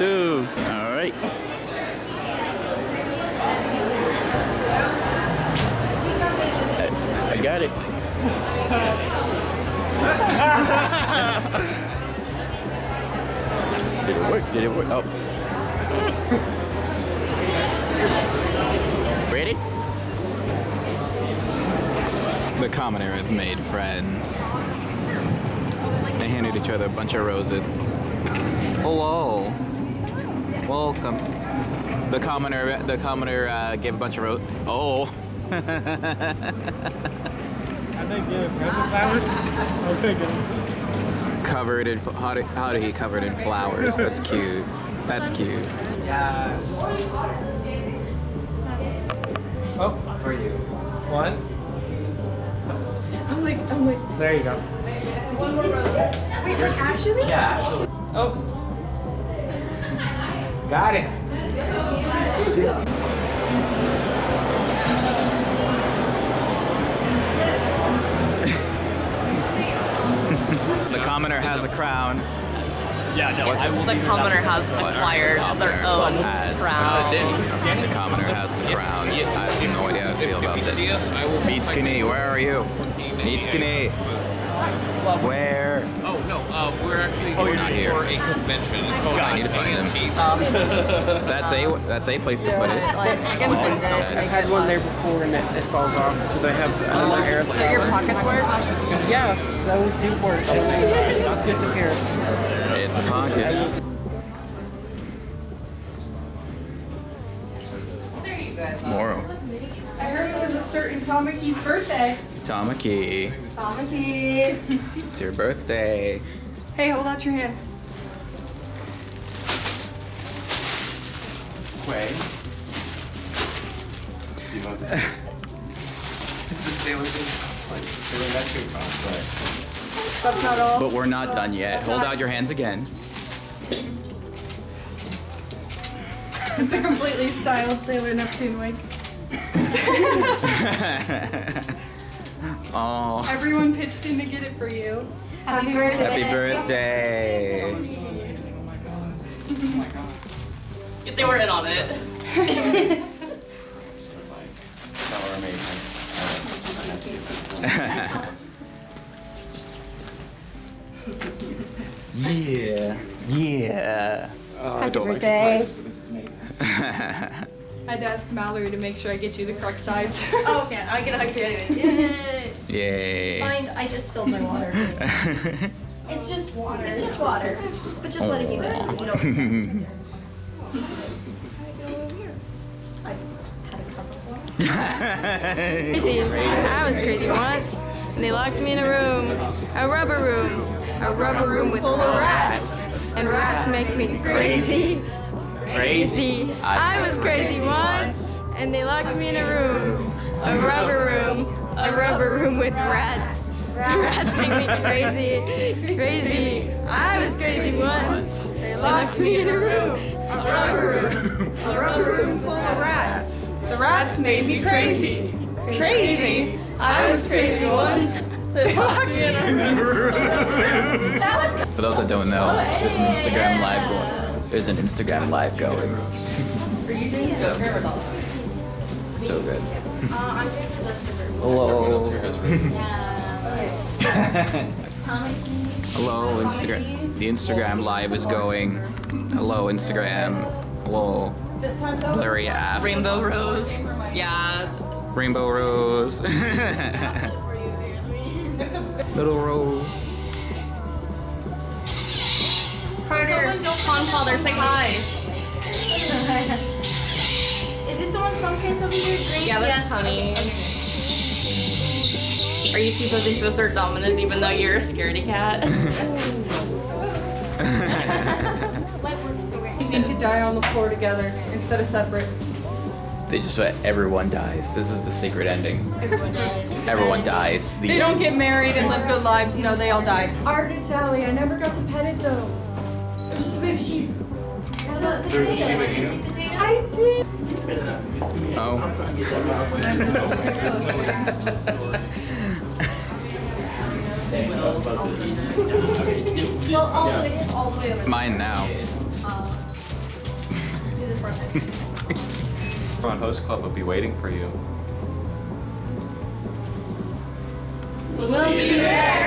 Two. All right. I, I got it. Did it work? Did it work? Oh. Ready? The commoner has made friends. They handed each other a bunch of roses. Hello. Welcome. The commoner, the commoner uh, gave a bunch of roses. Oh. I think give the flowers. Okay, good. covered in how did, how did he covered in flowers? That's cute. That's cute. Yes. Oh, for you. One. I'm like, I'm like, There you go. One more row. Wait, like actually? Yeah. Oh. Got it. The commoner has a crown. Yeah, no, I will The do commoner has acquired The their own has- crown. The commoner has the crown. I have no idea how to feel about If you see us, this. I Mitsukuni, where are you? Mitsukuni. Where? Oh no, uh, we're actually Oh, going you're not here. for a convention. It's called I need to find him. ANG. That's a that's a place to put it. Like, I can I had one there before and it, it falls off because I have another air. So your pockets work? Yes, those do work. and they disappear. It's a pocket. Moro. I heard it was a certain Tamaki's birthday. Tamaki, Tamaki. it's your birthday. Hey, hold out your hands. Wait. You know this it's a Sailor Moon. Like, Sailor Neptune cosplay. That's not all. But we're not done yet. Hold out your hands again. It's a completely styled Sailor Neptune wig. oh, Everyone pitched in to get it for you. Happy birthday. happy birthday. Oh my god. Oh my god. If they were in on it. Y'all are amazing. yeah. Yeah. Oh, I don't like surprises, but this is amazing. I had to ask Mallory to make sure I get you the correct size. Oh, okay. I get a hug anyway. Yay. Yay. Mind, I just spilled my water. It's just water. It's just water. But just letting you know. so You don't. I had a cup of Crazy. I was crazy once, and they locked me in a room, a rubber room, a rubber room with full of rats, and rats make me crazy. Crazy. I was crazy once, and they locked me in a room, a rubber room, a rubber room with rats. Rats make me crazy, crazy. I was crazy once. They locked me in a room, a rubber room, a rubber room full of rats. the rats made me crazy. Crazy. I was crazy once. They locked me in a room. For those that don't know, oh, there's an Instagram live going. There's an Instagram live going. So good. Hello. Hello, Instagram. The Instagram live is going. Hello, Instagram. Hello, Blurry App. Rainbow Rose. Yeah. Rainbow Rose. Little Rose. Carter. Father, say hi. Is this someone's pumpkin over here? Green? Yeah, that's honey. Are you too busy to assert dominance even though you're a scaredy cat? We need to die on the floor together instead of separate. They just let everyone dies. This is the secret ending. Everyone does. Everyone dies. The They don't get married and live good lives. No, they all die. Artist Sally, I never got to pet it though. It was just a baby sheep. The potato. Did you see potato? I did. Oh. Well, also it is all the way over. Mine now. Uh, do this one. Everyone host club will be waiting for you. We'll see you there.